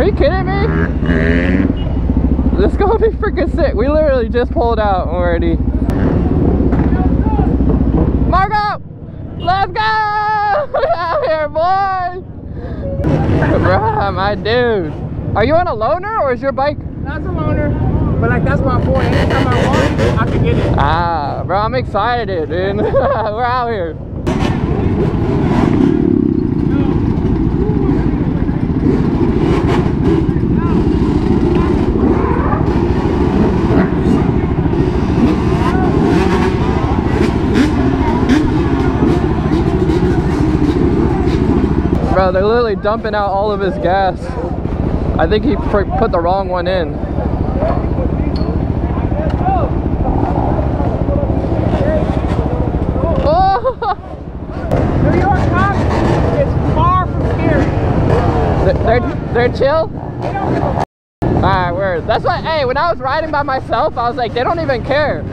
Are you kidding me? This is gonna be freaking sick. We literally just pulled out already. Margo! Let's go! out here, boy! Bruh, my dude. Are you on a loaner or is your bike? That's a loaner. But like that's my point. Anytime I want, I can get it. Ah, bro, I'm excited, dude. We're out here. They're literally dumping out all of his gas. I think he put the wrong one in. Oh! New York cops is far from scary. They're they're chill. Alright, word. That's why hey, when I was riding by myself, I was like, they don't even care.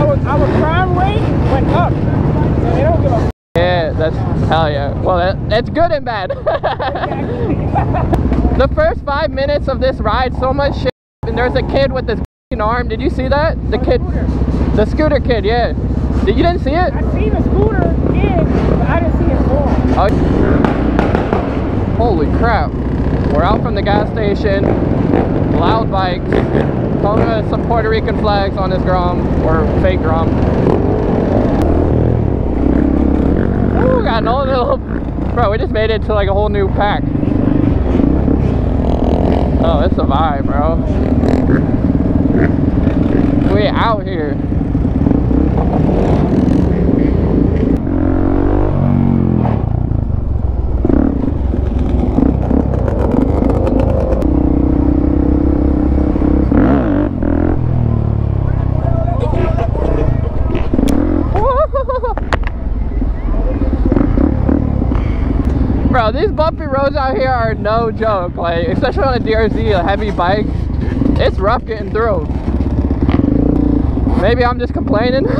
Our, our crime rate went up. So they don't give a Yeah, that's hell yeah. Well, that, that's good and bad. the first five minutes of this ride, so much shit. And there's a kid with this arm. Did you see that? The kid, the scooter kid. Yeah. Did you didn't see it? I seen a scooter kid, but I didn't see his. Oh, holy crap. We're out from the gas station. Loud bikes. Some Puerto Rican flags on his Grom, or fake Grom. Bro, we just made it to like a whole new pack. Oh, it's a vibe, bro. We out here. Bro, these bumpy roads out here are no joke. Like, especially on a DRZ, a heavy bike, it's rough getting through. Maybe I'm just complaining.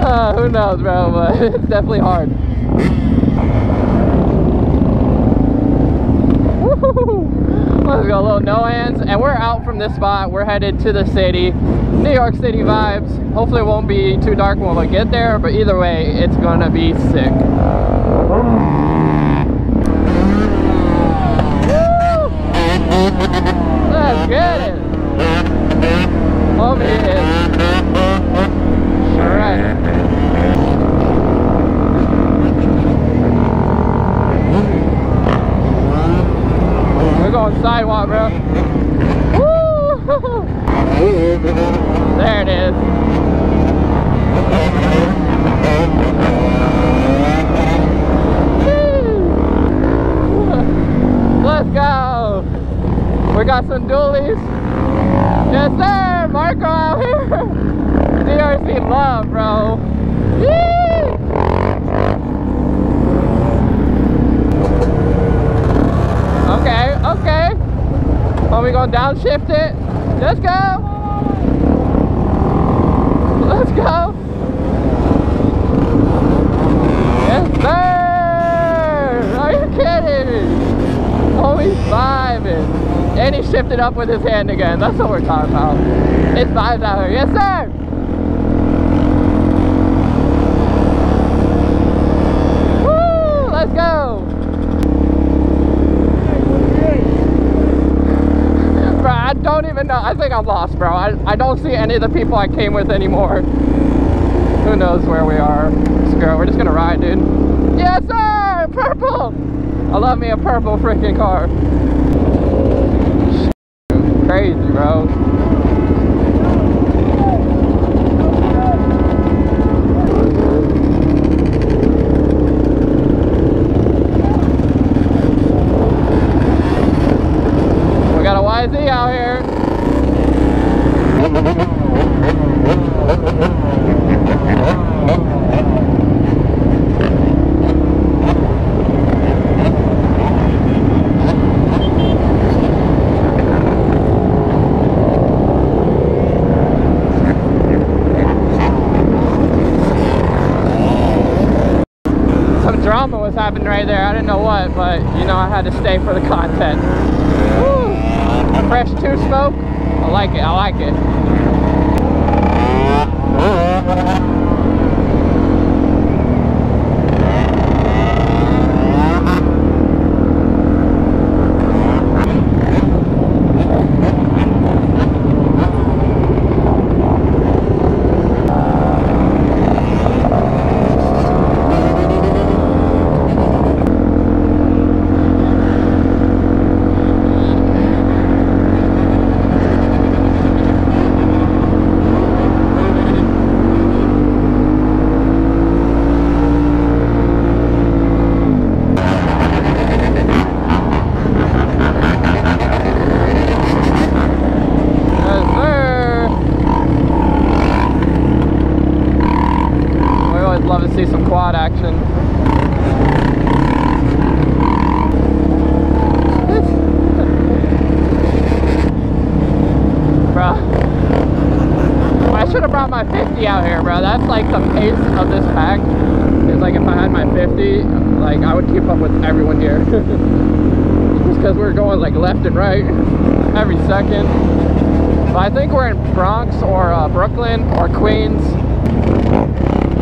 uh, who knows, bro? But it's definitely hard. Let's go, little no hands, and we're out from this spot. We're headed to the city, New York City vibes. Hopefully, it won't be too dark when we get there, but either way, it's gonna be sick. Woo! Let's get it. Homie is shredded. We're going sidewalk, bro. Woo! There it is. Woo! Let's go. We got some dualies. Yes, sir. Marco out here. DRZ love, bro. Yee! We gonna downshift it? Let's go. Let's go. Yes, sir. Are you kidding oh, me? Homie's vibing. And he shifted up with his hand again. That's what we're talking about. It's vibes out here. Yes, sir. Woo! Let's go. Bro, I don't even know. I think I'm lost, bro. I, I don't see any of the people I came with anymore. Who knows where we are? Screw it. We're just gonna ride, dude. Yes, sir! Purple! I love me a purple freaking car. Crazy, bro. We got a YZ out here. Happening right there. I didn't know what, but you know, I had to stay for the content. Woo! Fresh two smoke. I like it. I like it. Yes, sir. We always love to see some quad action. bro. I should have brought my 50 out here, bro. That's like the pace of this pack. It's like if I had my 50, like I would keep up with everyone here. Just because we're going like left and right every second. But I think we're in Bronx or uh, Brooklyn or Queens.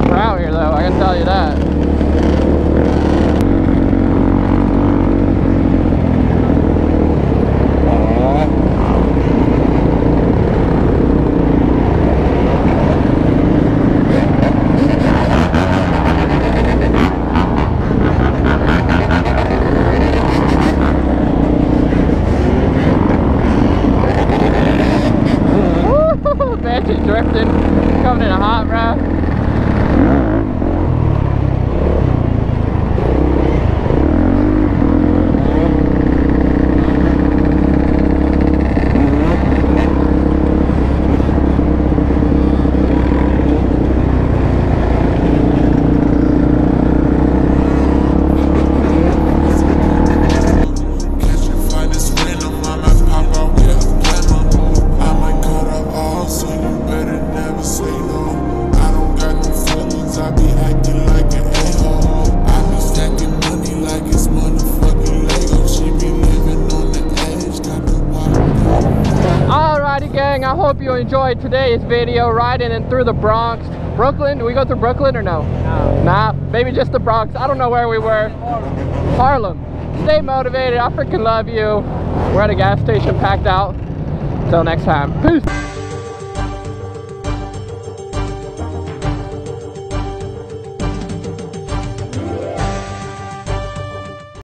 We're out here though, I can tell you that. Enjoyed today's video riding in through the Bronx. Brooklyn, do we go through Brooklyn or no? No. Nah, maybe just the Bronx. I don't know where we were. Harlem. Stay motivated. I freaking love you. We're at a gas station packed out. Till next time. Peace.